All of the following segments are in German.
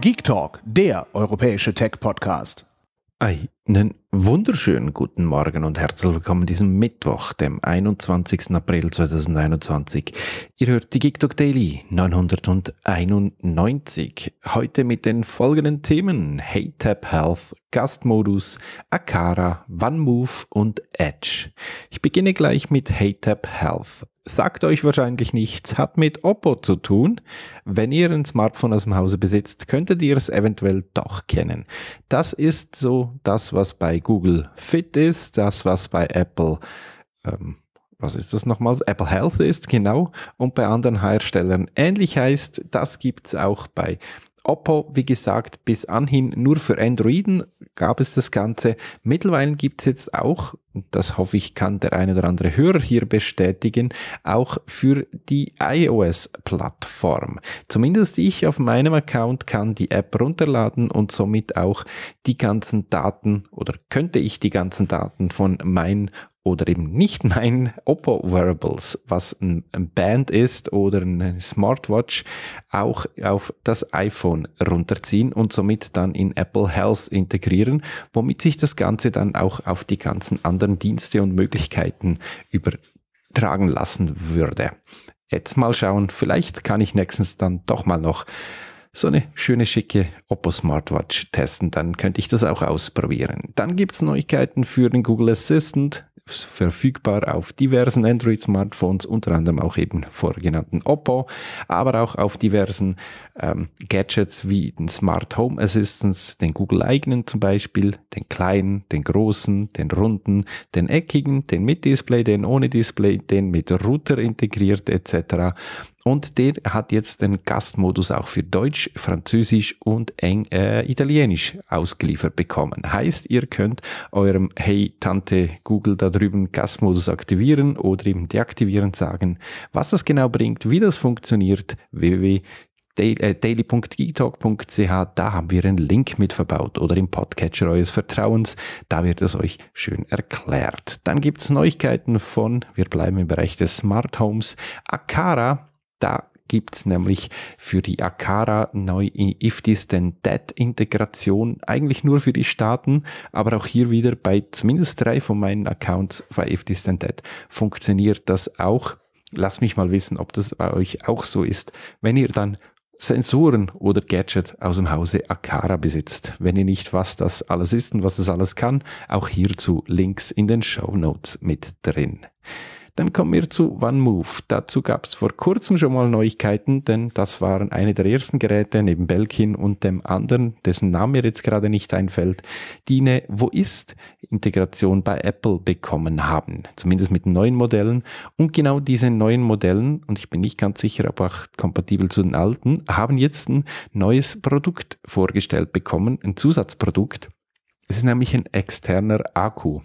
Geek Talk, der europäische Tech-Podcast. Einen wunderschönen guten Morgen und herzlich willkommen diesem Mittwoch, dem 21. April 2021. Ihr hört die Geek Talk Daily 991. Heute mit den folgenden Themen HeyTap Health, Gastmodus, Akara, OneMove und Edge. Ich beginne gleich mit HeyTap Health sagt euch wahrscheinlich nichts, hat mit Oppo zu tun. Wenn ihr ein Smartphone aus dem Hause besitzt, könntet ihr es eventuell doch kennen. Das ist so das, was bei Google Fit ist, das, was bei Apple, ähm, was ist das nochmals? Apple Health ist, genau, und bei anderen Herstellern ähnlich heißt. Das gibt's auch bei Oppo, wie gesagt, bis anhin nur für Androiden gab es das Ganze. Mittlerweile gibt es jetzt auch, das hoffe ich kann der eine oder andere Hörer hier bestätigen, auch für die iOS-Plattform. Zumindest ich auf meinem Account kann die App runterladen und somit auch die ganzen Daten oder könnte ich die ganzen Daten von mein oder eben nicht mein Oppo Wearables, was ein, Band ist oder eine Smartwatch, auch auf das iPhone runterziehen und somit dann in Apple Health integrieren, womit sich das Ganze dann auch auf die ganzen anderen Dienste und Möglichkeiten übertragen lassen würde. Jetzt mal schauen, vielleicht kann ich nächstens dann doch mal noch so eine schöne, schicke Oppo Smartwatch testen, dann könnte ich das auch ausprobieren. Dann gibt's Neuigkeiten für den Google Assistant verfügbar auf diversen Android-Smartphones, unter anderem auch eben vorgenannten Oppo, aber auch auf diversen ähm, Gadgets wie den Smart Home Assistants, den Google-eigenen zum Beispiel, den kleinen, den großen, den runden, den eckigen, den mit Display, den ohne Display, den mit Router integriert etc. Und der hat jetzt den Gastmodus auch für Deutsch, Französisch und Eng, äh, Italienisch ausgeliefert bekommen. Heißt, ihr könnt eurem Hey Tante Google da drüben Gastmodus aktivieren oder eben deaktivieren sagen. Was das genau bringt, wie das funktioniert, www daily.geektalk.ch, da haben wir einen Link mit verbaut oder im Podcatcher eures Vertrauens, da wird es euch schön erklärt. Dann gibt es Neuigkeiten von, wir bleiben im Bereich des Smart Homes, Akara, da gibt es nämlich für die Akara neu If This Then That Integration, eigentlich nur für die Staaten, aber auch hier wieder bei zumindest drei von meinen Accounts bei If This Then That funktioniert das auch. Lasst mich mal wissen, ob das bei euch auch so ist. Wenn ihr dann Sensoren oder Gadget aus dem Hause Akara besitzt. Wenn ihr nicht, was das alles ist und was das alles kann, auch hierzu Links in den Show Notes mit drin. Dann kommen wir zu OneMove. Dazu gab es vor kurzem schon mal Neuigkeiten, denn das waren eine der ersten Geräte neben Belkin und dem anderen, dessen Name mir jetzt gerade nicht einfällt, die eine Wo ist Integration bei Apple bekommen haben. Zumindest mit neuen Modellen. Und genau diese neuen Modellen, und ich bin nicht ganz sicher, ob auch kompatibel zu den alten, haben jetzt ein neues Produkt vorgestellt bekommen, ein Zusatzprodukt. Es ist nämlich ein externer Akku.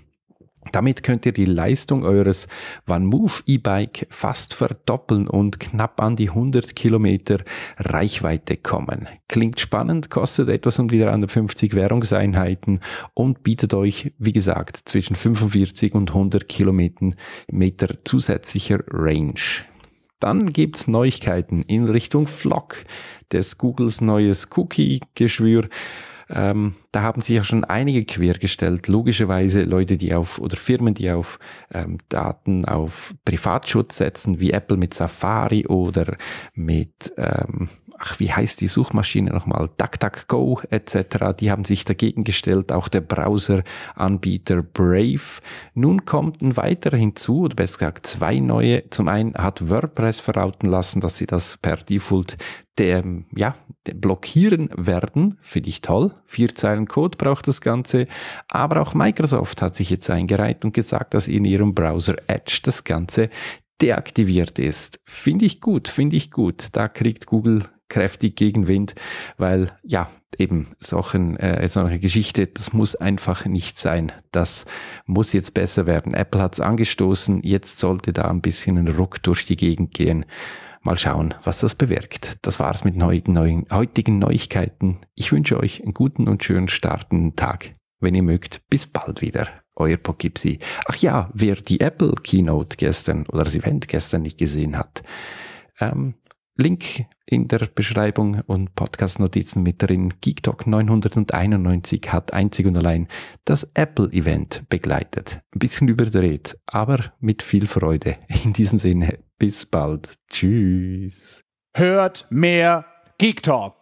Damit könnt ihr die Leistung eures OneMove E-Bike fast verdoppeln und knapp an die 100 Kilometer Reichweite kommen. Klingt spannend, kostet etwas um die 350 Währungseinheiten und bietet euch, wie gesagt, zwischen 45 und 100 Kilometer zusätzlicher Range. Dann gibt's Neuigkeiten in Richtung Flock, des Googles neues Cookie-Geschwür. Ähm, da haben sich ja schon einige quergestellt. Logischerweise Leute, die auf oder Firmen, die auf ähm, Daten, auf Privatschutz setzen, wie Apple mit Safari oder mit, ähm, ach, wie heißt die Suchmaschine nochmal, DuckDuckGo etc. Die haben sich dagegen gestellt. Auch der Browser-Anbieter Brave. Nun kommt ein weiterer hinzu, oder besser gesagt zwei neue. Zum einen hat WordPress verrauten lassen, dass sie das per Default der, ja, blockieren werden, finde ich toll. Vier Zeilen Code braucht das Ganze. Aber auch Microsoft hat sich jetzt eingereiht und gesagt, dass in ihrem Browser Edge das Ganze deaktiviert ist. Finde ich gut, finde ich gut. Da kriegt Google kräftig Gegenwind, weil ja, eben solchen, äh, solche Geschichte, das muss einfach nicht sein. Das muss jetzt besser werden. Apple hat es angestoßen, jetzt sollte da ein bisschen ein Ruck durch die Gegend gehen. Mal schauen, was das bewirkt. Das war's mit neuen, heutigen Neuigkeiten. Ich wünsche euch einen guten und schönen startenden Tag. Wenn ihr mögt, bis bald wieder. Euer Pokipsi. Ach ja, wer die Apple Keynote gestern oder das Event gestern nicht gesehen hat. Ähm, Link in der Beschreibung und Podcast-Notizen mit drin. Geek Talk 991 hat einzig und allein das Apple-Event begleitet. Ein bisschen überdreht, aber mit viel Freude. In diesem Sinne, bis bald. Tschüss. Hört mehr Geek Talk.